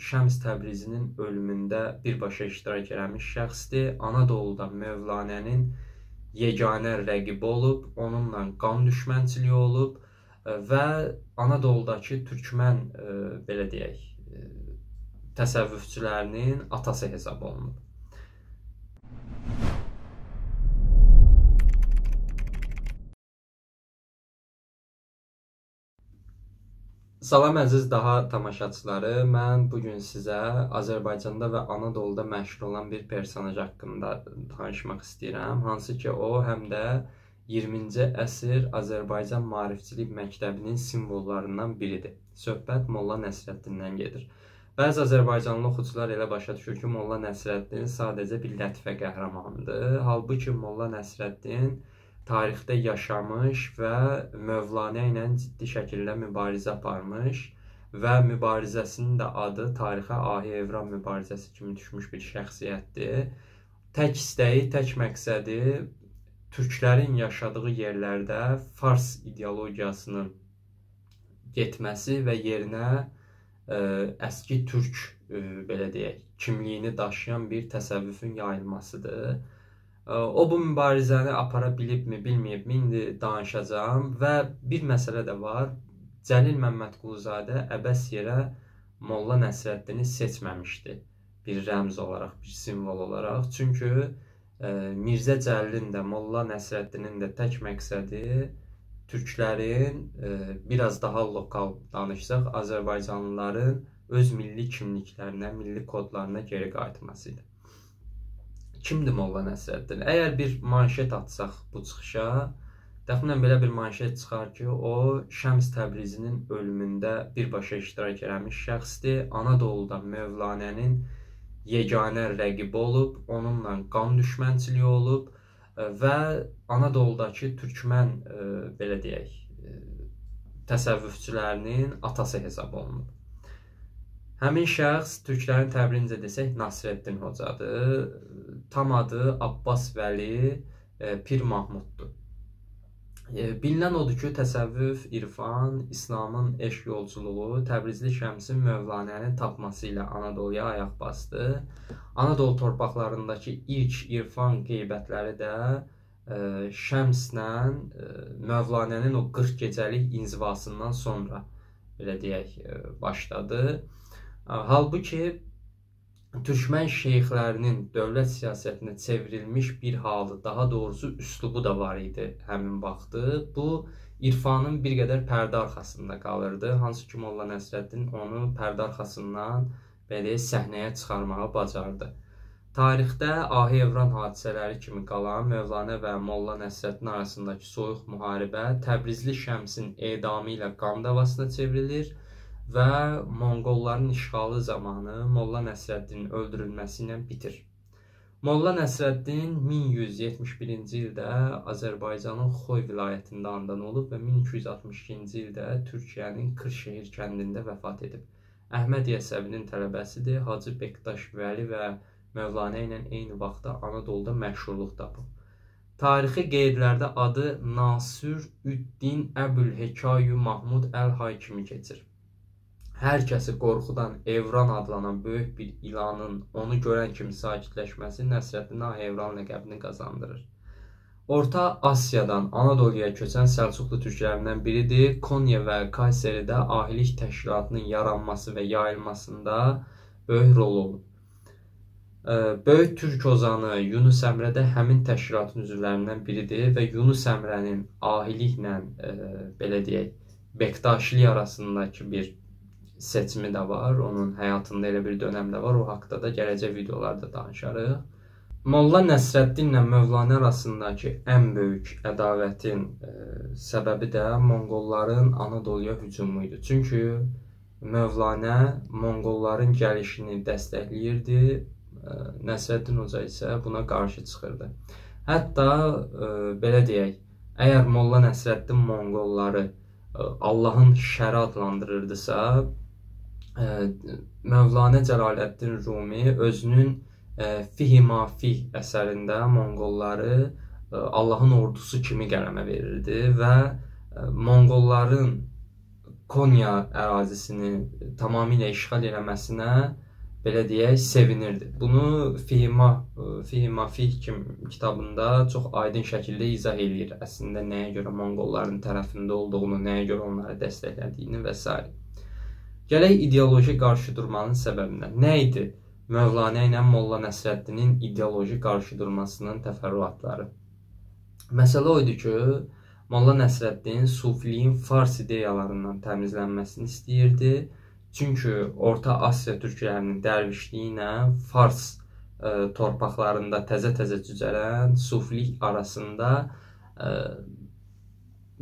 Şəms Təbrizinin ölümündə birbaşa iştirak eləmiş şəxsdir. Anadoluda Mövlanənin yeganə rəqibi olub, onunla qan düşmənçiliyi olub və Anadoludakı türkmən belə deyək, təsəvvüfçülərinin atası hesab olunub. Salam əziz daha tamaşaçıları. Mən bu gün sizə Azərbaycanda və Anadoluda məşhur olan bir personaj haqqında danışmaq istəyirəm. Hansı ki, o həm də 20-ci əsr Azərbaycan maarifçilik məktəbinin simvollarından biridir. Söhbət Molla Nəsrəddindən gedir. Bəzi Azərbaycanlı oxucular elə başa düşür ki, Molla Nəsrəddin sadəcə bir lətifə qəhrəmanıdır. Halbuki Molla Nəsrəddin tarixdə yaşamış və Mövlanə ilə ciddi şəkildə mübarizə aparmış və mübarizəsinin də adı tarixə Ahi Evran mübarizəsi kimi düşmüş bir şəxsiyyətdir. Tək istəyi, tək məqsədi türklərin yaşadığı yerlərdə fars ideologiyasının getməsi və yerinə ə, e, əski türk ə, e, belə deyək, kimliyini daşıyan bir təsəvvüfün yayılmasıdır. O bu mübarizəni apara bilibmi, bilməyibmi indi danışacağam və bir məsələ də var. Cəlil Məmmədquluzadə əbəs yerə Molla Nəsrəddini seçməmişdi bir rəmz olaraq, bir simvol olaraq. Çünki e, Mirzə Cəlilin də, Molla Nəsrəddinin də tək məqsədi türklərin e, biraz daha lokal danışsaq, Azərbaycanlıların öz milli kimliklərinə, milli kodlarına geri qayıtması idi. Kimdir Molla Nəsrəddin? Əgər bir manşet atsaq bu çıxışa, təxminən belə bir manşet çıxar ki, o Şəms Təbrizinin ölümündə birbaşa iştirak eləmiş şəxsdir. Anadoluda Mövlanənin yeganə rəqibi olub, onunla qan düşmənçiliyi olub e, və Anadoludakı türkmən e, belə deyək, e, təsəvvüfçülərinin atası hesab olunub. Həmin şəxs türklərin təbirincə desək Nasreddin Hocadır. Tam adı Abbas Vəli e, Pir Mahmuddur. E, bilinən odur ki, təsəvvüf, irfan, İslamın eşq yolculuğu Təbrizli Şəmsin Mövlanənin tapması ilə Anadoluya ayaq bastı. Anadolu torpaqlarındakı ilk irfan qeybətləri də e, Şəmslə Mövlanənin o 40 gecəlik inzivasından sonra belə deyək başladı. Halbuki türkmən şeyxlərinin dövlət siyasətinə çevrilmiş bir halı, daha doğrusu üslubu da var idi həmin vaxtı. Bu irfanın bir qədər pərdə arxasında qalırdı. Hansı ki Molla Nəsrəddin onu pərdə arxasından belə səhnəyə çıxarmağı bacardı. Tarixdə Ahi Evran hadisələri kimi qalan Mövlanə və Molla Nəsrəddin arasındakı soyuq müharibə Təbrizli Şəmsin edamı ilə qan davasına çevrilir və Monqolların işğalı zamanı Molla Nəsrəddinin öldürülməsi ilə bitir. Molla Nəsrəddin 1171-ci ildə Azərbaycanın Xoy vilayətində anadan olub və 1262-ci ildə Türkiyənin Kırşehir kəndində vəfat edib. Əhməd Yəsəvinin tələbəsidir. Hacı Bektaş Vəli və Mövlanə ilə eyni vaxtda Anadoluda məşhurluq tapıb. Tarixi qeydlərdə adı Nasir Üddin Əbülhekayu Mahmud Əl-Hakimi keçir. Hər kəsi qorxudan Evran adlanan böyük bir ilanın onu görən kimi sakitləşməsi Nəsrəddinə Evran ləqəbini qazandırır. Orta Asiyadan Anadoluya köçən Səlcuqlu türklərindən biridir. Konya və Kayseridə ahilik təşkilatının yaranması və yayılmasında böyük rol olub. Böyük türk ozanı Yunus Əmrə də həmin təşkilatın üzvlərindən biridir və Yunus Əmrənin ahiliklə belə deyək, Bektaşilik arasındakı bir seçimi də var. Onun həyatında elə bir dönəm də var. O haqqda da gələcək videolarda danışarıq. Molla Nəsrəddinlə Mövlanə arasındakı ən böyük ədavətin e, səbəbi də Monqolların Anadoluya hücumu idi. Çünki Mövlanə Monqolların gəlişini dəstəkləyirdi. E, Nəsrəddin Hoca isə buna qarşı çıxırdı. Hətta e, belə deyək, əgər Molla Nəsrəddin Monqolları Allahın şəri adlandırırdısa, Mövlanə Cəlaləddin Rumi özünün Fihi Mafih əsərində Monqolları Allahın ordusu kimi qələmə verirdi və Monqolların Konya ərazisini tamamilə işğal eləməsinə belə deyək, sevinirdi. Bunu Fihima Fihima Fih kimi kitabında çox aydın şəkildə izah eləyir. Əslində nəyə görə monqolların tərəfində olduğunu, nəyə görə onları dəstəklədiyini və s. Gələk ideoloji qarşıdurmanın səbəbinə. Nə idi Mövlana ilə Molla Nəsrəddinin ideoloji qarşıdurmasının təfərrüatları? Məsələ o idi ki, Molla Nəsrəddin sufiliyin fars ideyalarından təmizlənməsini istəyirdi Çünki Orta Asiya türklərinin dərvişliyi ilə Fars ə, e, torpaqlarında təzə-təzə cücərən sufilik arasında ə, e,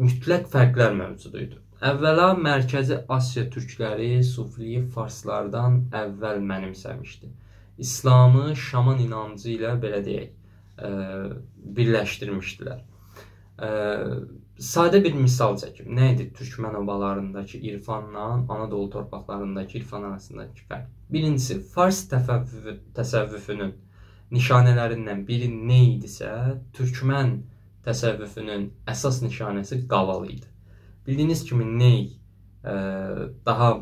mütləq fərqlər mövcud idi. Əvvəla Mərkəzi Asiya türkləri sufiliyi farslardan əvvəl mənimsəmişdi. İslamı şaman inancı ilə belə deyək, ə, e, birləşdirmişdilər. Ə, Sadə bir misal çəkim. Nə idi türkmən obalarındakı irfanla Anadolu torpaqlarındakı irfan arasındakı fərq? Birincisi, fars təfəvvü, təsəvvüfünün nişanələrindən biri nə idisə, türkmən təsəvvüfünün əsas nişanəsi qaval idi. Bildiyiniz kimi ney ə, daha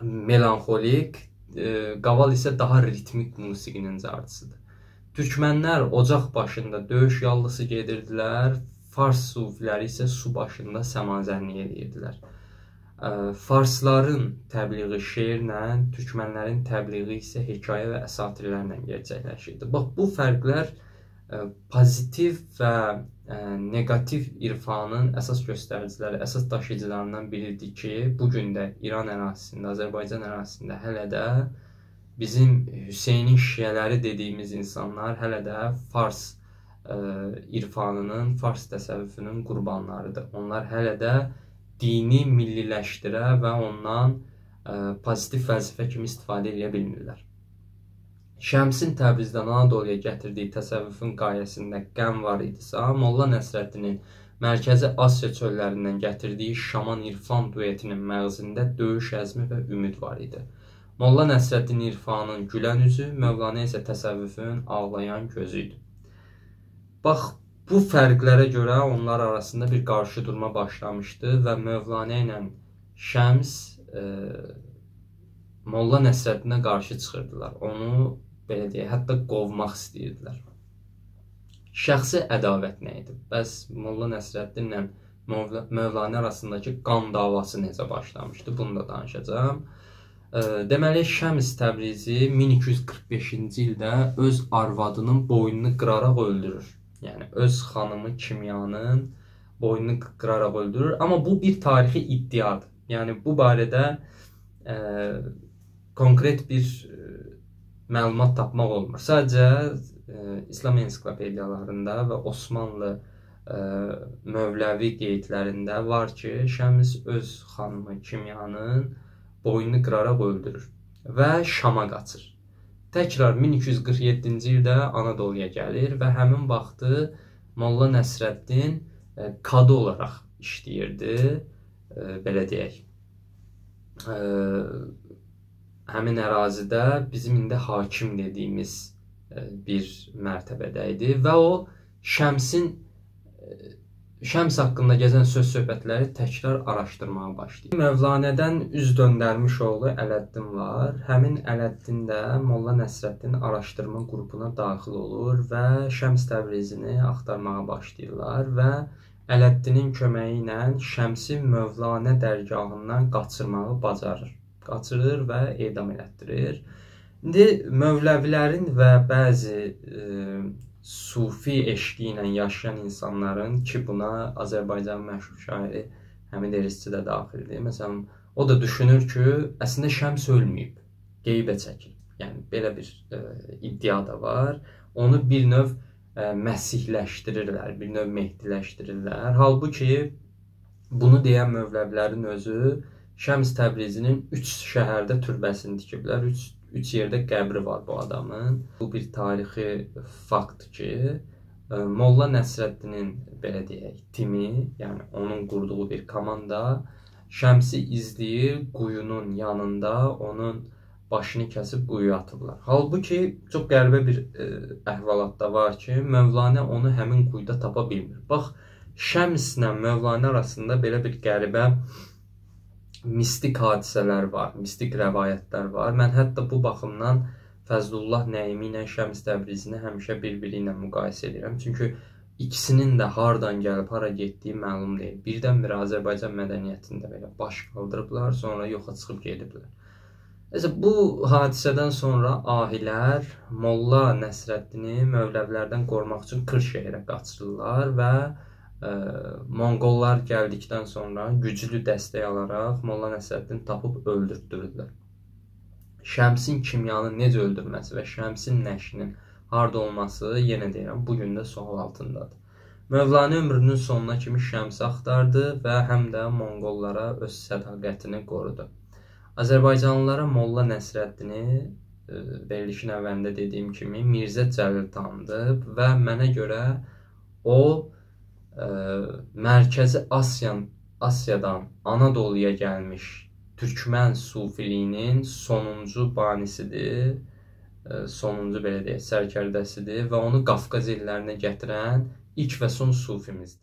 melanxolik, ə, qaval isə daha ritmik musiqinin carçısıdır. Türkmənlər ocaq başında döyüş yallısı gedirdilər, Fars sufiləri isə su başında səmazənlik edirdilər. Farsların təbliği şeirlə, türkmənlərin təbliği isə hekayə və əsatirlərlə gerçəkləşirdi. Bax bu fərqlər pozitiv və neqativ irfanın əsas göstəriciləri, əsas daşıyıcılarından biridir ki, bu gün də İran ərazisində, Azərbaycan ərazisində hələ də bizim Hüseynin şiələri dediyimiz insanlar hələ də Fars ə, irfanının, fars təsəvvüfünün qurbanlarıdır. Onlar hələ də dini milliləşdirə və ondan ə, pozitiv vəzifə kimi istifadə edə bilmirlər. Şəmsin Təbrizdən Anadoluya gətirdiyi təsəvvüfün qayəsində qəm var idisə, Molla Nəsrəddinin Mərkəzi Asiya çöllərindən gətirdiyi şaman irfan duetinin məğzində döyüş əzmi və ümid var idi. Molla Nəsrəddin irfanın gülən üzü, Mövlana isə təsəvvüfün ağlayan gözü idi. Bax, bu fərqlərə görə onlar arasında bir qarşıdurma başlamışdı və Mövlanə ilə Şəms e, Molla Nəsrəddinə qarşı çıxırdılar. Onu belə deyək, hətta qovmaq istəyirdilər. Şəxsi ədavət nə idi? Bəs Molla Nəsrəddinlə Mövlanə arasındakı qan davası necə başlamışdı? Bunu da danışacağam. Deməli Şəms Təbrizi 1245-ci ildə öz arvadının boynunu qıraraq öldürür. Yəni öz xanımı Kimyanın boynunu qıraraq öldürür. Amma bu bir tarixi iddiadır. Yəni bu barədə ə, konkret bir məlumat tapmaq olmur. Sadəcə ə, İslam ensiklopediyalarında və Osmanlı ə, Mövləvi qeydlərində var ki, Şəms öz xanımı Kimyanın boynunu qıraraq öldürür və Şama qaçır. Təkrar 1247-ci ildə Anadoluya gəlir və həmin vaxtı Molla Nəsrəddin e, kadı olaraq işləyirdi, e, belə deyək. E, həmin ərazidə bizim indi hakim dediyimiz bir mərtəbədə idi və o Şəmsin Şəms haqqında gəzən söz-söhbətləri təkrar araşdırmağa başlayır. Mövlanədən üz döndərmiş oğlu Ələddin var. Həmin Ələddin də Molla Nəsrəddin araşdırma qrupuna daxil olur və Şəms Təbrizini axtarmağa başlayırlar və Ələddinin köməyi ilə Şəmsi Mövlanə dərgahından qaçırmağı bacarır. Qaçırır və edam elətdirir. İndi Mövləvilərin və bəzi e, sufi eşqi ilə yaşayan insanların ki, buna Azərbaycan məşhur şairi Həmid Erisçi də daxildir. Məsələn, o da düşünür ki, əslində Şəms ölməyib, qeybə çəkilib. Yəni belə bir e, iddia da var. Onu bir növ e, məsihləşdirirlər, bir növ mehdiləşdirirlər. Halbuki bunu deyən mövləvilərin özü Şəms Təbrizinin 3 şəhərdə türbəsini tikiblər. 3 üç yerdə qəbri var bu adamın. Bu bir tarixi faktdır ki, e, Molla Nəsrəddinin belə deyək, timi, yəni onun qurduğu bir komanda Şəmsi izləyir, quyunun yanında onun başını kəsib quyuya atıblar. Halbuki çox qəribə bir ə, e, əhvalatda var ki, Mövlanə onu həmin quyuda tapa bilmir. Bax, Şəmslə Mövlanə arasında belə bir qəribə mistik hadisələr var, mistik rəvayətlər var. Mən hətta bu baxımdan Fəzlullah Nəimi ilə Şəms Təbrizini həmişə bir-biri ilə müqayisə edirəm. Çünki ikisinin də hardan gəlib hara getdiyi məlum deyil. Birdən-birə Azərbaycan mədəniyyətində belə baş qaldırıblar, sonra yoxa çıxıb gediblər. Nəsə bu hadisədən sonra ahilər Molla Nəsrəddini Mövləvilərdən qorumaq üçün Kırşehirə qaçırırlar və Monqollar gəldikdən sonra güclü dəstək alaraq Molla Nəsrəddini tapıb öldürdürdülər. Şəmsin kimyanı necə öldürməsi və Şəmsin nəşrinin harda olması yenə deyirəm, bu gün də sual altındadır. Mövlani ömrünün sonuna kimi Şəmsi axtardı və həm də Monqollara öz sədaqətini qorudu. Azərbaycanlılara Molla Nəsrəddini verilişin əvvəlində dediyim kimi Mirzə Cəlil tanıdı və mənə görə o ə, Mərkəzi Asiyan Asiyadan Anadoluya gəlmiş türkmən sufiliyinin sonuncu banisidir sonuncu belə deyək, sərkərdəsidir və onu Qafqaz ellərinə gətirən ilk və son sufimizdir.